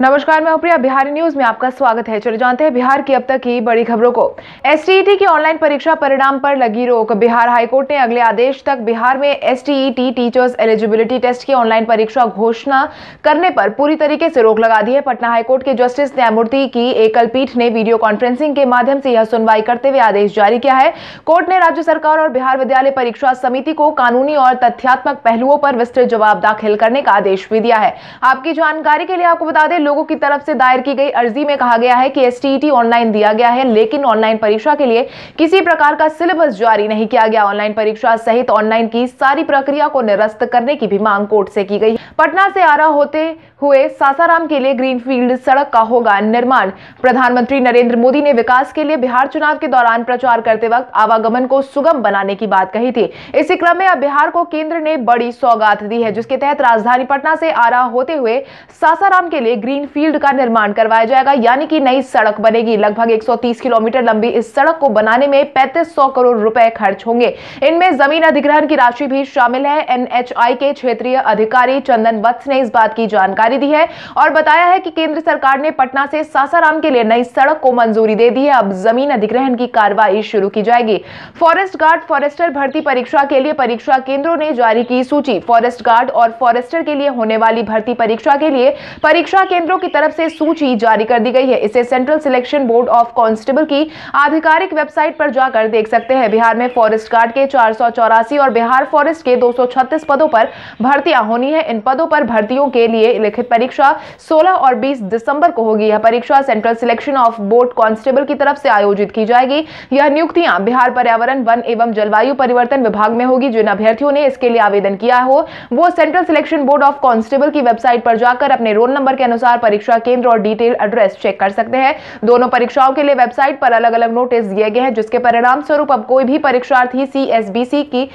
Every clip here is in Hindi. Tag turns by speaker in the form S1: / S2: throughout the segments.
S1: नमस्कार, मैं प्रिया। बिहारी न्यूज़ में आपका स्वागत है। चले जानते हैं बिहार की अब तक की बड़ी खबरों को। एस की ऑनलाइन परीक्षा परिणाम पर लगी रोक। बिहार हाईकोर्ट ने अगले आदेश तक बिहार में एस टीचर्स एलिजिबिलिटी टेस्ट की ऑनलाइन परीक्षा घोषणा करने पर पूरी तरीके से रोक लगा दी है। पटना हाईकोर्ट के जस्टिस न्यायमूर्ति की एकल पीठ ने वीडियो कॉन्फ्रेंसिंग के माध्यम से यह सुनवाई करते हुए आदेश जारी किया है। कोर्ट ने राज्य सरकार और बिहार विद्यालय परीक्षा समिति को कानूनी और तथ्यात्मक पहलुओं पर विस्तृत जवाब दाखिल करने का आदेश भी दिया है। आपकी जानकारी के लिए आपको बता दें लोगों की तरफ़ से दायर की गई अर्जी में कहा गया है कि एस ऑनलाइन दिया गया है, लेकिन ऑनलाइन परीक्षा के लिए किसी प्रकार का सिलेबस जारी नहीं किया गया। ऑनलाइन परीक्षा सहित ऑनलाइन की सारी प्रक्रिया को निरस्त करने की भी मांग कोर्ट से की गई। पटना से आ रहा होते हुए सासाराम के लिए ग्रीनफील्ड सड़क का होगा निर्माण। प्रधानमंत्री नरेंद्र मोदी ने विकास के लिए बिहार चुनाव के दौरान प्रचार करते वक्त आवागमन को सुगम बनाने की बात कही थी। इसी क्रम में अब बिहार को केंद्र ने बड़ी सौगात दी है, जिसके तहत राजधानी पटना से आरा होते हुए सासाराम के लिए ग्रीन फ़ील्ड का निर्माण करवाया जाएगा, यानी कि नई सड़क बनेगी। लगभग 130 किलोमीटर लंबी इस सड़क को बनाने में पैंतीस करोड़ रुपए खर्च होंगे। इनमें ज़मीन अधिग्रहण की राशि भी शामिल है। एनएचआई के क्षेत्रीय अधिकारी चंदन वत्स ने इस बात की जानकारी दी है और बताया है कि केंद्र सरकार ने पटना से सासाराम के लिए नई सड़क को मंजूरी दे दी है। अब ज़मीन अधिग्रहण की कार्रवाई शुरू की जाएगी। फॉरेस्ट गार्ड फॉरेस्टर भर्ती परीक्षा के लिए परीक्षा केंद्रों ने जारी की सूची। फॉरेस्ट गार्ड और फॉरेस्टर के लिए होने वाली भर्ती परीक्षा के लिए परीक्षा केंद्रों की तरफ़ से सूची जारी कर दी गई है। इसे central selection board of constable की आधिकारिक वेबसाइट पर जाकर देख सकते हैं। बिहार में फॉरेस्ट गार्ड के चार सौ चौरासी और बिहार फॉरेस्ट के 236 पदों पर भर्तियाँ होनी है। इन पदों पर भर्तियों के लिए लिखित परीक्षा 16 और 20 दिसंबर को होगी। यह परीक्षा central selection of board constable की तरफ़ से आयोजित की जाएगी। यह नियुक्तियाँ बिहार पर्यावरण, वन एवं जलवायु परिवर्तन विभाग में होगी, जिन अभ्यर्थियों ने इसके लिए आवेदन किया हो। वो central selection board of constable की वेबसाइट पर जाकर अपने रोल नंबर के अनुसार परीक्षा केंद्र और डिटेल एड्रेस चेक कर सकते हैं। दोनों परीक्षाओं के लिए वेबसाइट पर अलग अलग नोटिस दिए गए हैं, जिसके परिणाम स्वरूप अब कोई भी परीक्षार्थी सी की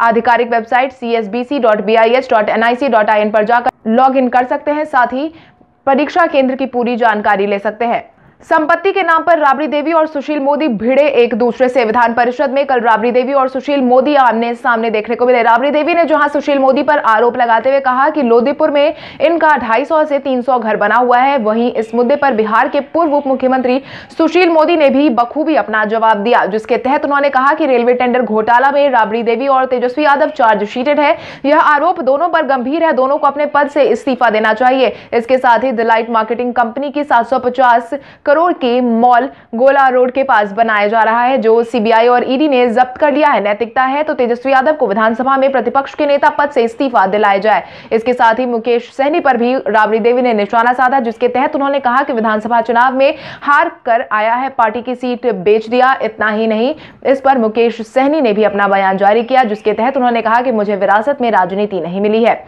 S1: आधिकारिक वेबसाइट सी पर जाकर लॉग इन कर सकते हैं, साथ ही परीक्षा केंद्र की पूरी जानकारी ले सकते हैं। संपत्ति के नाम पर राबड़ी देवी और सुशील मोदी भिड़े एक दूसरे से। विधान परिषद में कल राबड़ी देवी और सुशील मोदी आमने सामने देखने को मिले। राबड़ी देवी ने जहाँ सुशील मोदी पर आरोप लगाते हुए कहा कि लोदीपुर में इनका 250 से 300 घर बना हुआ है, वहीं इस मुद्दे पर बिहार के पूर्व उप मुख्यमंत्री सुशील मोदी ने भी बखूबी अपना जवाब दिया, जिसके तहत उन्होंने कहा कि रेलवे टेंडर घोटाला में राबड़ी देवी और तेजस्वी यादव चार्जशीटेड है। यह आरोप दोनों पर गंभीर है, दोनों को अपने पद से इस्तीफा देना चाहिए। इसके साथ ही दिलाइट मार्केटिंग कंपनी की सात सौ पचास करोड़ के मॉल गोला रोड के पास बनाया जा रहा है, जो सीबीआई और ईडी ने जब्त कर लिया है। नैतिकता है तो तेजस्वी यादव को विधानसभा में प्रतिपक्ष के नेता पद से इस्तीफा दिलाया जाए। इसके साथ ही मुकेश सहनी पर भी राबड़ी देवी ने निशाना साधा, जिसके तहत उन्होंने कहा कि विधानसभा चुनाव में हार कर आया है, पार्टी की सीट बेच दिया, इतना ही नहीं। इस पर मुकेश सहनी ने भी अपना बयान जारी किया, जिसके तहत उन्होंने कहा कि मुझे विरासत में राजनीति नहीं मिली है।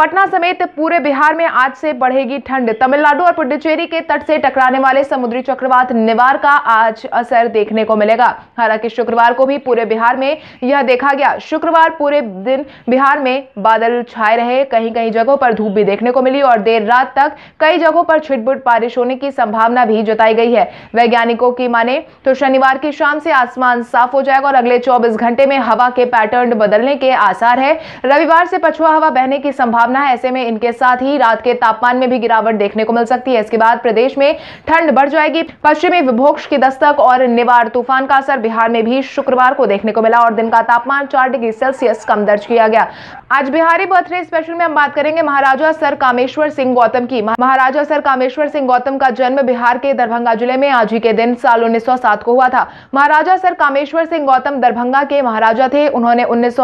S1: पटना समेत पूरे बिहार में आज से बढ़ेगी ठंड। तमिलनाडु और पुडुचेरी के तट से टकराने वाले समुद्री चक्रवात निवार का आज असर देखने को मिलेगा। हालाँकि शुक्रवार को भी पूरे बिहार में यह देखा गया। शुक्रवार पूरे दिन बिहार में बादल छाए रहे। कहीं कहीं जगहों पर धूप भी देखने को मिली और देर रात तक कई जगहों पर छिटपुट बारिश होने की संभावना भी जताई गई है। वैज्ञानिकों की माने तो शनिवार की शाम से आसमान साफ़ हो जाएगा और अगले चौबीस घंटे में हवा के पैटर्न बदलने के आसार है। रविवार से पछुआ हवा बहने की संभावना संभावना है। ऐसे में इनके साथ ही रात के तापमान में भी गिरावट देखने को मिल सकती है। इसके बाद प्रदेश में ठंड बढ़ जाएगी। पश्चिमी विभोक्ष की दस्तक और निवार तूफ़ान का असर बिहार में भी शुक्रवार को देखने को मिला और दिन का तापमान चार डिग्री सेल्सियस कम दर्ज किया गया। आज बिहारी बर्थडे स्पेशल में हम बात करेंगे महाराजा सर कामेश्वर सिंह गौतम की। महाराजा सर कामेश्वर सिंह गौतम का जन्म बिहार के दरभंगा ज़िले में आज ही के दिन साल उन्नीस सौ सात को हुआ था। महाराजा सर कामेश्वर सिंह गौतम दरभंगा के महाराजा थे। उन्होंने उन्नीस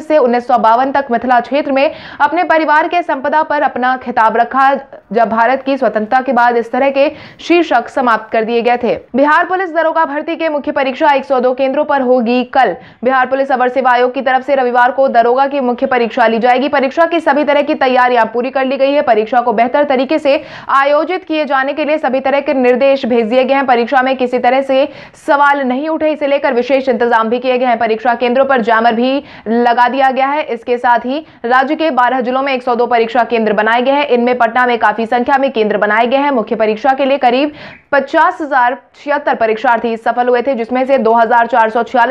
S1: से उन्नीस सौ बावन तक मिथिला क्षेत्र में अपने परिवार परिवार के संपदा पर अपना खिताब रखा, जब भारत की स्वतंत्रता के बाद इस तरह के शीर्षक समाप्त कर दिए गए थे। बिहार पुलिस दरोगा भर्ती के मुख्य परीक्षा 102 केंद्रों पर होगी कल। बिहार पुलिस अवर सेवा आयोग की तरफ़ से रविवार को दरोगा की मुख्य परीक्षा ली जाएगी। परीक्षा की सभी तरह की तैयारियाँ पूरी कर ली गई है। परीक्षा को बेहतर तरीके से आयोजित किए जाने के लिए सभी तरह के निर्देश भेज दिए गए हैं। परीक्षा में किसी तरह से सवाल नहीं उठे, इसे लेकर विशेष इंतज़ाम भी किए गए हैं। परीक्षा केंद्रों पर जैमर भी लगा दिया गया है। इसके साथ ही राज्य के बारह जिलों में में 102 परीक्षा केंद्र बनाए गए हैं। इनमें पटना में काफ़ी संख्या में केंद्र बनाए गए हैं। मुख्य परीक्षा के लिए करीब पचास परीक्षार्थी सफल हुए थे, जिसमें से दो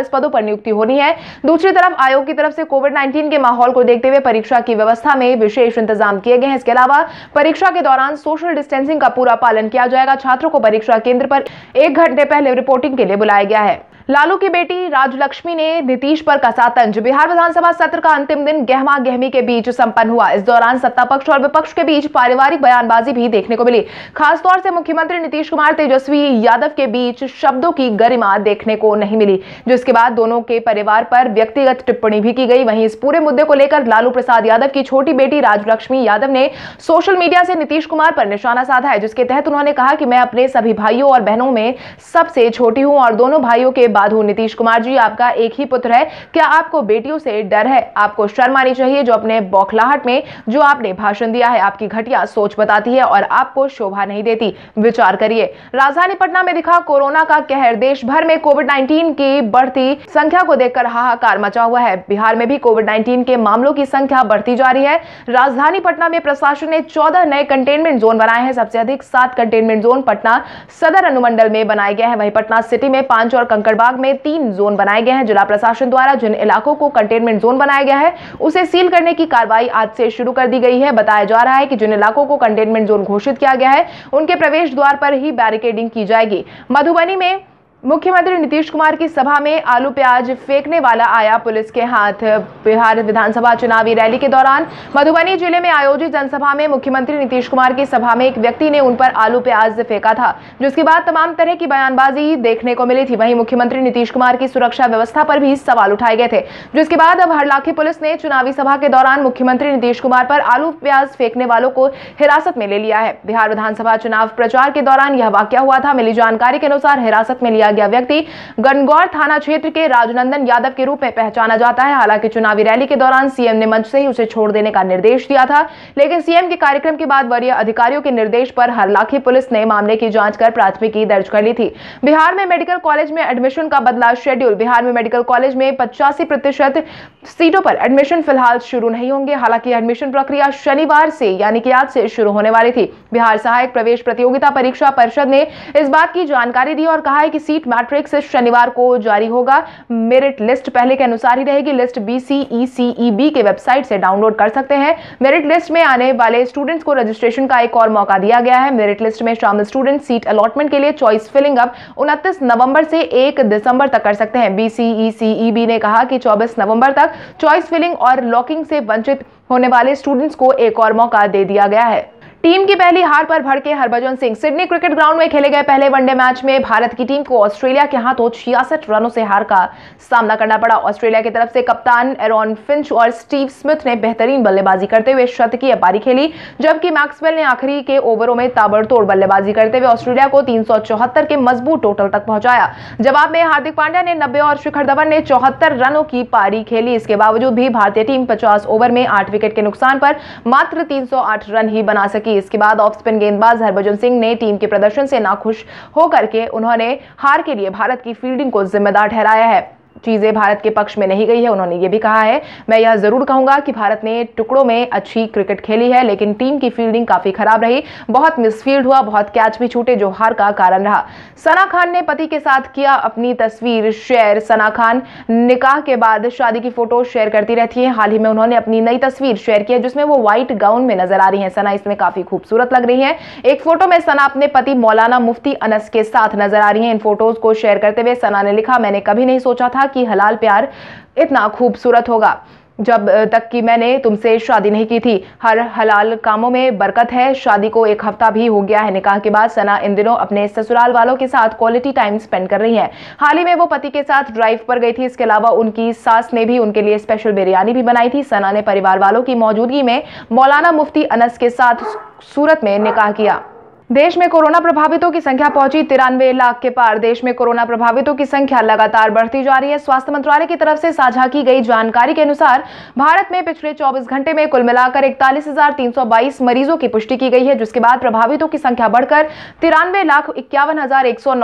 S1: पदों पर नियुक्ति होनी है। दूसरी तरफ़, आयोग की तरफ़ से कोविड 19 के माहौल को देखते हुए परीक्षा की व्यवस्था में विशेष इंतज़ाम किए गए हैं। इसके अलावा, परीक्षा के दौरान सोशल डिस्टेंसिंग का पूरा पालन किया जाएगा। छात्रों को परीक्षा केंद्र पर एक घंटे पहले रिपोर्टिंग के लिए बुलाया गया है। लालू की बेटी राजलक्ष्मी ने नीतीश पर कसा तंज। बिहार विधानसभा सत्र का अंतिम दिन गहमा गहमी के बीच संपन्न हुआ। इस दौरान सत्ता पक्ष और विपक्ष के बीच पारिवारिक बयानबाजी भी देखने को मिली। खासतौर से मुख्यमंत्री नीतीश कुमार, तेजस्वी यादव के बीच शब्दों की गरिमा देखने को नहीं मिली, जिसके बाद दोनों के परिवार पर व्यक्तिगत टिप्पणी भी की गई। वहीं इस पूरे मुद्दे को लेकर लालू प्रसाद यादव की छोटी बेटी राजलक्ष्मी यादव ने सोशल मीडिया से नीतीश कुमार पर निशाना साधा है, जिसके तहत उन्होंने कहा कि मैं अपने सभी भाइयों और बहनों में सबसे छोटी हूँ और दोनों भाइयों के बाद हूँ नीतीश कुमार जी, आपका एक ही पुत्र है। क्या आपको बेटियों से डर है? आपको शर्म आनी चाहिए जो अपने बौखलाहट में, जो आपने भाषण दिया है, आपकी घटिया सोच बताती है और आपको शोभा नहीं देती। विचार करिए। राजधानी पटना में दिखा कोरोना का कहर। देश भर में कोविड 19 की बढ़ती संख्या को देखकर हाहाकार मचा हुआ है। बिहार में भी कोविड 19 के मामलों की संख्या बढ़ती जा रही है। राजधानी पटना में प्रशासन ने चौदह नए कंटेनमेंट जोन बनाए हैं। सबसे अधिक सात कंटेनमेंट जोन पटना सदर अनुमंडल में बनाए गए हैं। वहीं पटना सिटी में पाँच और कंकड़बाग में तीन जोन बनाए गए हैं। जिला प्रशासन द्वारा जिन इलाकों को कंटेनमेंट जोन बनाया गया है, उसे सील करने की कार्रवाई आज से शुरू कर दी गई है। बताया जा रहा है कि जिन इलाकों को कंटेनमेंट जोन घोषित किया गया है, उनके प्रवेश द्वार पर ही बैरिकेडिंग की जाएगी। मधुबनी में मुख्यमंत्री नीतीश कुमार की सभा में आलू प्याज फेंकने वाला आया पुलिस के हाथ। बिहार विधानसभा चुनावी रैली के दौरान मधुबनी ज़िले में आयोजित जनसभा में मुख्यमंत्री नीतीश कुमार की सभा में एक व्यक्ति ने उन पर आलू प्याज फेंका था, जिसके बाद तमाम तरह की बयानबाजी देखने को मिली थी। वहीं मुख्यमंत्री नीतीश कुमार की सुरक्षा व्यवस्था पर भी सवाल उठाए गए थे। जिसके बाद अब हरलाखी पुलिस ने चुनावी सभा के दौरान मुख्यमंत्री नीतीश कुमार पर आलू प्याज फेंकने वालों को हिरासत में ले लिया है। बिहार विधानसभा चुनाव प्रचार के दौरान यह वाक्य हुआ था। मिली जानकारी के अनुसार हिरासत में लिया किया गया। व्यक्ति गणगौर थाना क्षेत्र के राजनंदन यादव के रूप में पहचाना जाता है। हालाँकि चुनावी रैली के दौरान सीएम ने मंच से ही उसे छोड़ देने का निर्देश दिया था, लेकिन सीएम के कार्यक्रम के बाद वरीय अधिकारियों के निर्देश पर हरलाखी पुलिस ने मामले की जाँच कर प्राथमिकी दर्ज कर ली थी। बिहार में मेडिकल कॉलेज में एडमिशन का बदला शेड्यूल। बिहार में मेडिकल कॉलेज में पचासी प्रतिशत सीटों पर एडमिशन फ़िलहाल शुरू नहीं होंगे। हालाँकि एडमिशन प्रक्रिया शनिवार से, यानी कि आज से शुरू होने वाली थी। बिहार सहायक प्रवेश प्रतियोगिता परीक्षा परिषद ने इस बात की जानकारी दी और कहा है कि सीट मैट्रिक्स शनिवार को जारी होगा। मेरिट लिस्ट पहले के अनुसार ही रहेगी। लिस्ट बीसीईसीईबी के वेबसाइट से डाउनलोड कर सकते हैं। मेरिट लिस्ट में आने वाले स्टूडेंट्स को रजिस्ट्रेशन का एक और मौका दिया गया है। मेरिट लिस्ट में शामिल स्टूडेंट सीट अलॉटमेंट के लिए चॉइस फिलिंग अप उनतीस नवंबर से एक दिसंबर तक कर सकते हैं। बीसीईसीईबी ने कहा कि 24 नवंबर तक चॉइस फिलिंग और लॉकिंग से वंचित होने वाले स्टूडेंट्स को एक और मौका दे दिया गया है। टीम की पहली हार पर भड़के Harbhajan Singh. Sydney cricket ground में खेले गए पहले वनडे मैच में भारत की टीम को ऑस्ट्रेलिया के हाथों छियासठ रनों से हार का सामना करना पड़ा। ऑस्ट्रेलिया की तरफ़ से कप्तान एरॉन फिंच और स्टीव स्मिथ ने बेहतरीन बल्लेबाजी करते हुए शतकीय पारी खेली, जबकि मैक्सवेल ने आखिरी के ओवरों में ताबड़तोड़ बल्लेबाजी करते हुए ऑस्ट्रेलिया को तीन सौ चौहत्तर के मज़बूत टोटल तक पहुँचाया। जवाब में हार्दिक पांड्या ने नब्बे और शिखर धवन ने चौहत्तर रनों की पारी खेली। इसके बावजूद भी भारतीय टीम पचास ओवर में आठ विकेट के नुकसान पर मात्र तीन सौ आठ रन ही बना सकी। की इसके बाद ऑफ़ स्पिन गेंदबाज हरभजन सिंह ने टीम के प्रदर्शन से नाखुश होकर के उन्होंने हार के लिए भारत की फील्डिंग को जिम्मेदार ठहराया है। चीज़ें भारत के पक्ष में नहीं गई है, उन्होंने ये भी कहा है। मैं यह ज़रूर कहूँगा कि भारत ने टुकड़ों में अच्छी क्रिकेट खेली है, लेकिन टीम की फील्डिंग काफ़ी खराब रही। बहुत मिसफील्ड हुआ, बहुत कैच भी छूटे, जो हार का कारण रहा। सना खान ने पति के साथ किया अपनी तस्वीर शेयर। सना खान निकाह के बाद शादी की फ़ोटो शेयर करती रहती है। हाल ही में उन्होंने अपनी नई तस्वीर शेयर की है, जिसमें वो व्हाइट गाउन में नज़र आ रही है। सना इसमें काफ़ी खूबसूरत लग रही है। एक फ़ोटो में सना अपने पति मौलाना मुफ्ती अनस के साथ नज़र आ रही है। इन फ़ोटोज़ को शेयर करते हुए सना ने लिखा, मैंने कभी नहीं सोचा था कि हलाल प्यार इतना खूबसूरत होगा। जब तक कि मैंने तुमसे शादी नहीं की थी। हर हलाल कामों में बरकत है। शादी को एक हफ़्ता भी हो गया है। निकाह के बाद सना इन दिनों अपने ससुराल वालों के साथ क्वालिटी टाइम स्पेंड कर रही है। हाल ही में वो पति के साथ ड्राइव पर गई थी। इसके अलावा उनकी सास ने भी उनके लिए स्पेशल बिरयानी भी बनाई थी। सना ने परिवार वालों की मौजूदगी में मौलाना मुफ्ती अनस के साथ सूरत में निकाह किया। देश में कोरोना प्रभावितों की संख्या पहुँची तिरानवे लाख के पार। देश में कोरोना प्रभावितों की संख्या लगातार बढ़ती जा रही है। स्वास्थ्य मंत्रालय की तरफ़ से साझा की गई जानकारी के अनुसार, भारत में पिछले 24 घंटे में कुल मिलाकर इकतालीस मरीजों की पुष्टि की गई है, जिसके बाद प्रभावितों की संख्या बढ़कर तिरानवे लाख इक्यावन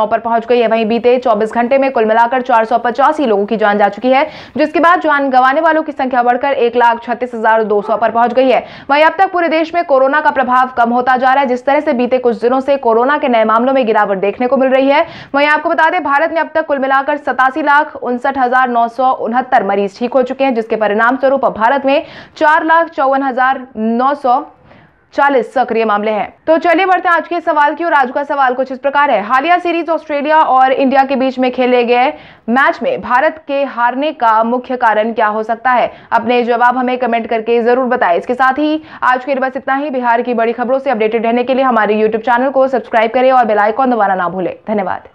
S1: पर पहुँच गई है। वहीं बीते चौबीस घंटे में कुल मिलाकर चार सौ पचासी लोगों की जान जा चुकी है, जिसके बाद जान गंवाने वालों की संख्या बढ़कर एक पर पहुँच गई है। वहीं अब तक पूरे देश में कोरोना का प्रभाव कम होता जा रहा है, जिस तरह से बीते कुछ दिनों से कोरोना के नए मामलों में गिरावट देखने को मिल रही है। वहीं आपको बता दें, भारत में अब तक कुल मिलाकर सतासी लाख उनसठ हज़ार नौ सौ उनहत्तर मरीज़ ठीक हो चुके हैं, जिसके परिणाम स्वरूप भारत में चार लाख चौवन हज़ार नौ सौ चालीस सक्रिय मामले हैं। तो चलिए बढ़ते हैं आज के सवाल की और आज का सवाल कुछ इस प्रकार है। हालिया सीरीज़ ऑस्ट्रेलिया और इंडिया के बीच में खेले गए मैच में भारत के हारने का मुख्य कारण क्या हो सकता है? अपने जवाब हमें कमेंट करके ज़रूर बताएँ। इसके साथ ही आज के लिए बस इतना ही। बिहार की बड़ी खबरों से अपडेटेड रहने के लिए हमारे यूट्यूब चैनल को सब्सक्राइब करें और बेलाइकॉन दबाना ना भूलें। धन्यवाद।